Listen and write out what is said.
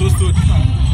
so soon.